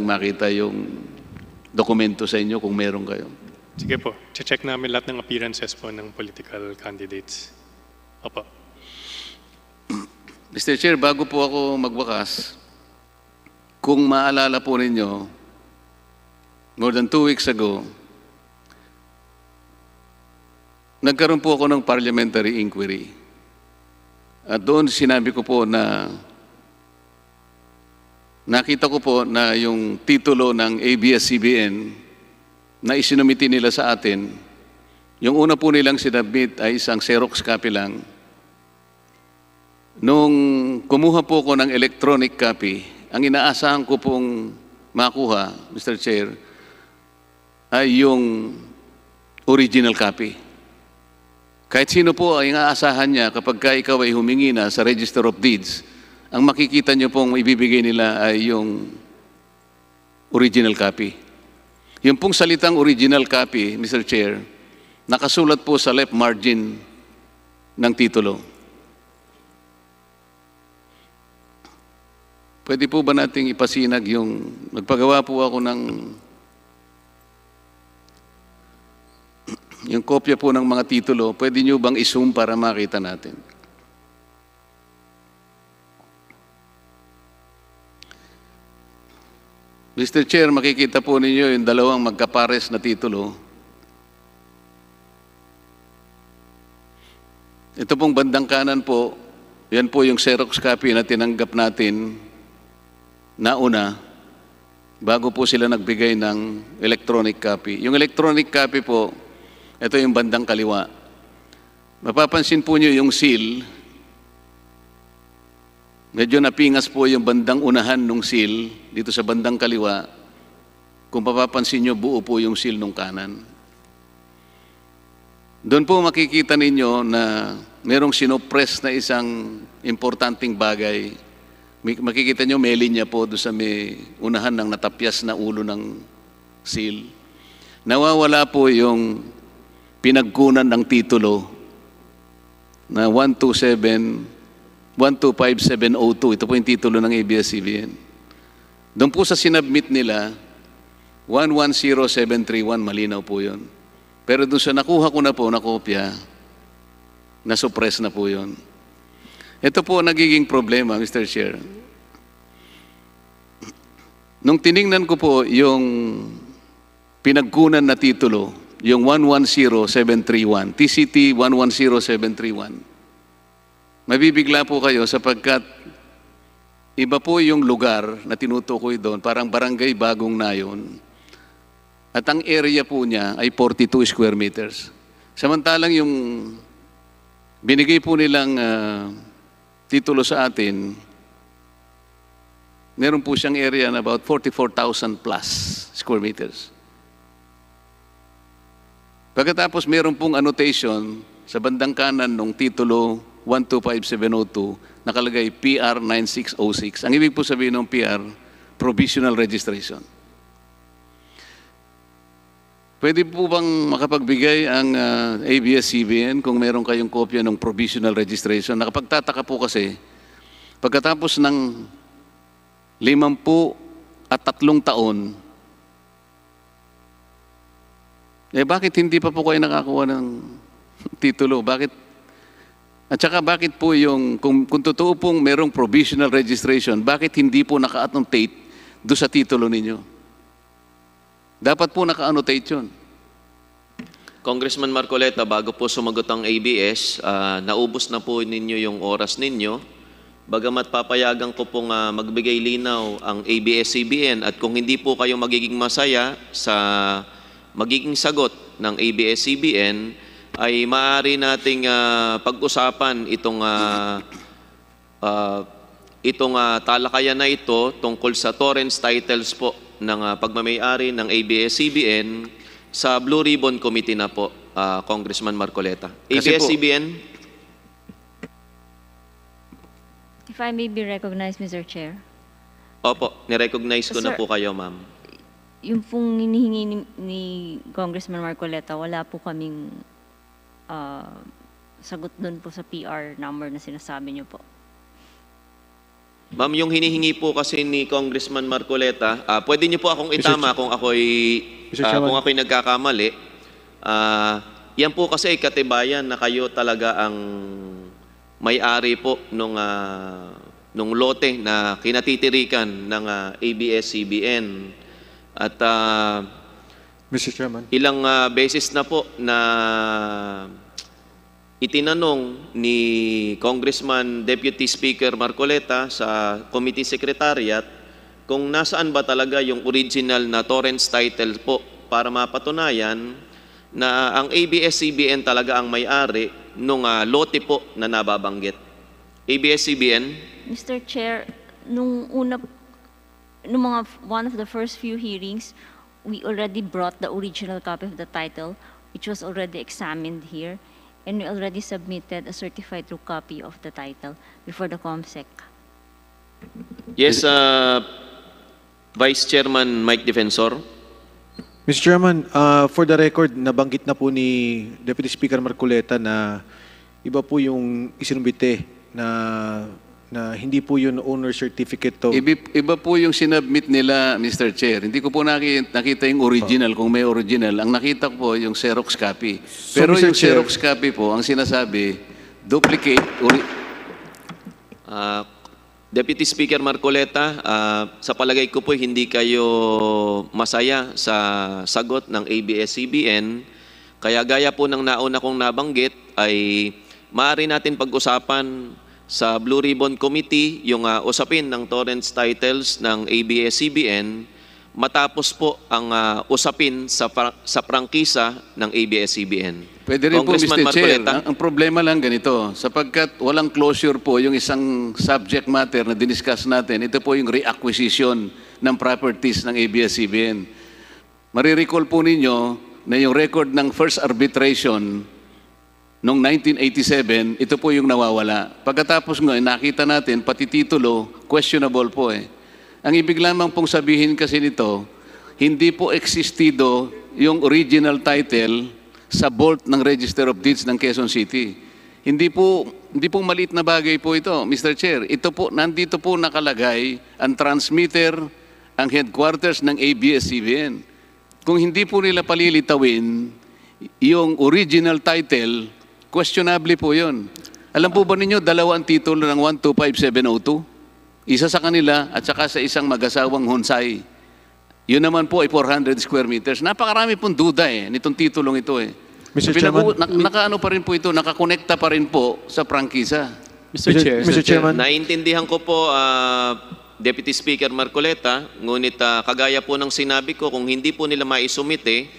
makita yung dokumento sa inyo kung meron kayo. Sige po, check namin lahat ng appearances po ng political candidates. Opo. Mr. Chair, bago po ako magwakas, kung maalala po ninyo, more than two weeks ago, nagkaroon po ako ng parliamentary inquiry. At doon sinabi ko po na nakita ko po na yung titulo ng ABS-CBN na isinumiti nila sa atin, yung una po nilang sinabmit ay isang Xerox copy lang. Nung kumuha po ko ng electronic copy, ang inaasahan ko pong makuha, Mr. Chair, ay yung original copy. Kahit sino po ang inaasahan niya kapag ka ikaw ay humingi na sa Register of Deeds, ang makikita niyo pong ibibigay nila ay yung original copy. Yung pong salitang original copy, Mr. Chair, nakasulat po sa left margin ng titulo. Pwede po ba nating ipasinag yung, nagpagawa po ako ng, yung kopya po ng mga titulo, pwede nyo bang i-zoom para makita natin? Mr. Chair, makikita po ninyo yung dalawang magkapares na titulo. Ito pong bandang kanan po, yan po yung Xerox copy na tinanggap natin na una bago po sila nagbigay ng electronic copy. Yung electronic copy po, ito yung bandang kaliwa. Mapapansin po nyo yung seal, Medyo napingas po yung bandang unahan ng seal dito sa bandang kaliwa. Kung papapansin nyo, buo po yung seal nung kanan. Doon po makikita ninyo na merong sinopress na isang importanteng bagay. Makikita nyo, may linya po doon sa may unahan ng natapyas na ulo ng seal. Nawawala po yung pinagkunan ng titulo na 127 125702. Ito po yung titulo ng ABS-CBN. Doon po sa sinubmit nila, 110731, malinaw po yun. Pero doon sa nakuha ko na po na kopya, na-suppress na po yun. Ito po nagiging problema, Mr. Chair. Nung tiningnan ko po yung pinagkunan na titulo, yung 110731, TCT 110731, Mabibigla po kayo sapagkat iba po yung lugar na tinutukoy doon, parang barangay bagong nayon. At ang area po niya ay 42 square meters. Samantalang yung binigay po nilang ah, titulo sa atin, meron po siyang area na about 44,000 plus square meters. Pagkatapos meron pong annotation sa bandang kanan ng titulo 125702 nakalagay PR 9606. Ang ibig po sabihin ng PR, provisional registration. Pwede po bang makapagbigay ang ah, ABS-CBN kung meron kayong kopya ng provisional registration? Nakapagtataka po kasi, pagkatapos ng limampu at tatlong taon, eh bakit hindi pa po kayo nakakuha ng titulo? Bakit at saka bakit po yung, kung, kung totoo pong merong provisional registration, bakit hindi po naka-annotate do sa titulo ninyo? Dapat po naka-annotate yun. Congressman Marcoleta, bago po sumagot ang ABS, ah, naubos na po ninyo yung oras ninyo. Bagamat papayagan ko pong ah, magbigay linaw ang ABS-CBN at kung hindi po kayo magiging masaya sa magiging sagot ng ABS-CBN, ay maaari nating ah, pag-usapan itong ah, ah, itong ah, talakayan na ito tungkol sa torrents titles po ng ah, pagmamayari ng ABS-CBN sa Blue Ribbon Committee na po, ah, Congressman Marcoleta. ABS-CBN, If I may be recognized, Mr. Chair. opo, nirecognize ko na Sir. po kayo, ma'am. Yung pong hinihingi ni, ni Congressman Marcoleta, wala po kaming ah, sagot doon po sa PR number na sinasabi niyo po. Ma'am, yung hinihingi po kasi ni Congressman Marcoleta, ah, pwede niyo po akong itama kung ako'y Mr. Chairman. kung ako'y nagkakamali. Ah, yan po kasi ay katibayan na kayo talaga ang may-ari po nung ah, nung lote na kinatitirikan ng ah, ABS-CBN. At ah, Mr. Chairman. ilang ah, beses na po na itinanong ni Congressman Deputy Speaker Marcoleta sa Committee Secretariat kung nasaan ba talaga yung original na torrents title po para mapatunayan na ang ABS-CBN talaga ang may-ari nung ah, lote po na nababanggit. ABS-CBN, Mr. Chair, nung una, nung mga one of the first few hearings, we already brought the original copy of the title, which was already examined here, and we already submitted a certified true copy of the title before the COMSEC. yes, ah, Vice Chairman Mike Defensor. Mr. Chairman, uh, for the record, nabanggit na po ni Deputy Speaker Marcoleta na iba po yung isinumbite na na hindi po yun owner certificate to. Ibi, iba po yung sinubmit nila, Mr. Chair. Hindi ko po nakita, nakita yung original, kung may original. Ang nakita ko po yung Xerox copy. Pero Mr. yung Chair- Xerox copy po, ang sinasabi, duplicate, ori- Ah, Deputy Speaker Marcoleta, ah, sa palagay ko po hindi kayo masaya sa sagot ng ABS-CBN. Kaya gaya po ng nauna kong nabanggit ay maaari natin pag-usapan sa Blue Ribbon Committee yung ah, usapin ng torrents titles ng ABS-CBN matapos po ang ah, usapin sa, sa prangkisa ng ABS-CBN. Pwede rin po, Mr. Chair. Ang, ang problema lang ganito, sapagkat walang closure po yung isang subject matter na diniscuss natin, ito po yung reacquisition ng properties ng ABS-CBN. Marirecall po ninyo na yung record ng first arbitration noong 1987, ito po yung nawawala. Pagkatapos nga, nakita natin, pati titulo, questionable po eh. Ang ibig lamang pong sabihin kasi nito, hindi po existido yung original title sa vault ng Register of Deeds ng Quezon City. Hindi po hindi po maliit na bagay po ito, Mr. Chair. Ito po nandito po nakalagay ang transmitter, ang headquarters ng ABS-CBN. Kung hindi po nila palilitawin yung original title, questionable po yun. Alam po ba ninyo, dalawa ang titulo ng 125702? Isa sa kanila at saka sa isang mag-asawang Honsay. Yun naman po ay 400 square meters. Napakarami pong duda eh, nitong titulong ito eh. Mr. Chairman. nak- nakaano pa rin po ito, nakakonekta pa rin po sa prangkisa. Mr. Chair, Mr. Chairman. Naintindihan ko po, ah, Deputy Speaker Marcoleta, ngunit ah, kagaya po ng sinabi ko, kung hindi po nila maisumite,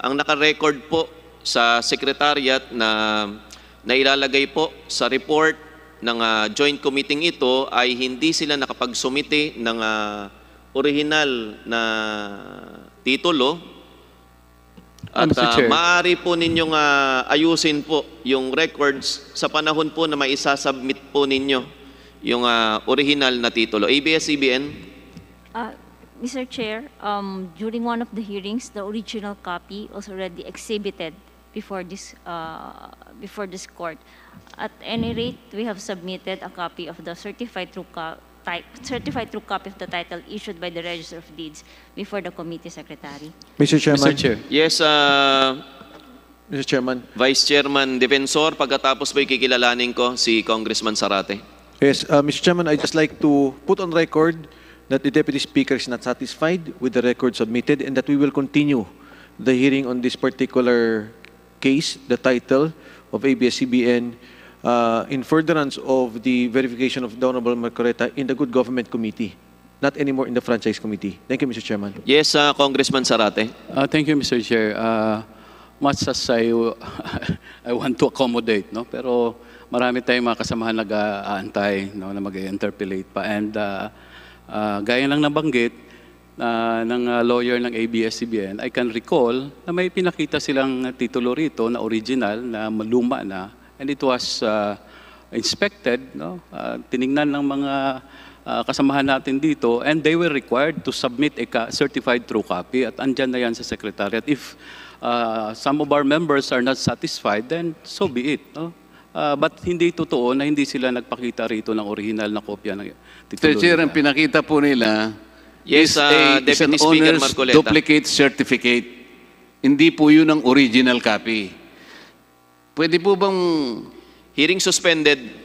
ang nakarecord po sa Secretariat na nailalagay po sa report ng ah, joint committee ito ay hindi sila nakapagsumite ng ah, original na titulo at Chair. maaari po ninyong ah, ayusin po yung records sa panahon po na maisasubmit po ninyo yung ah, original na titulo. ABS-CBN, Uh, Mr. Chair, um, during one of the hearings, the original copy was already exhibited before this, uh, before this court. At any rate, we have submitted a copy of the certified true co- type, certified true copy of the title issued by the Register of Deeds before the committee secretary. Mr. Chairman. Mr. Chair. yes, ah, Mr. Chairman. Vice Chairman Defensor, pagkatapos po'y kikilalanin ko si Congressman Sarate. Yes, uh, Mr. Chairman, I'd just like to put on record that the Deputy Speaker is not satisfied with the record submitted and that we will continue the hearing on this particular case, the title of ABS-CBN, uh, in furtherance of the verification of the Honorable Marcoreta in the Good Government Committee, not anymore in the Franchise Committee. Thank you, Mr. Chairman. Yes, ah, Congressman Sarate. Uh, thank you, Mr. Chair. Uh, much as I, I want to accommodate, no? pero marami tayong mga kasamahan nag-aantay no? na mag-interpolate pa. And uh, uh, gaya lang nabanggit uh, ng uh, lawyer ng ABS-CBN, I can recall na may pinakita silang titulo rito na original, na maluma na, and it was uh, inspected, no? uh, tiningnan ng mga uh, kasamahan natin dito, and they were required to submit a certified true copy at andyan na yan sa secretariat. If uh, some of our members are not satisfied, then so be it. No? Ah, but hindi totoo na hindi sila nagpakita rito ng original na kopya ng titulo nila. ang pinakita po nila Yes, is, uh, a, is an Speaker Marcoleta. duplicate certificate. Hindi po yun ang original copy. Pwede po bang Hearing suspended.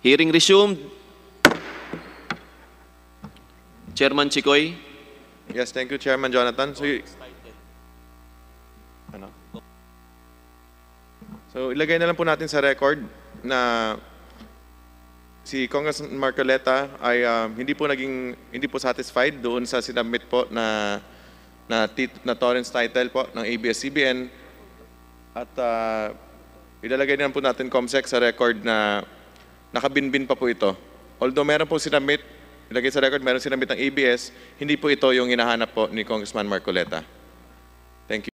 Hearing resumed. Chairman Chikoy. Yes, thank you, Chairman Jonathan. So, ano? So, ilagay na lang po natin sa record na si Congressman Marcoleta ay um, hindi po naging hindi po satisfied doon sa sinabmit po na na, tit, na Torrens title po ng ABS-CBN at uh, ilalagay na po natin COMSEC sa record na nakabinbin pa po ito although meron po sinabit, ilagay sa record, meron sinabit ng ABS, hindi po ito yung hinahanap po ni Congressman Marcoleta.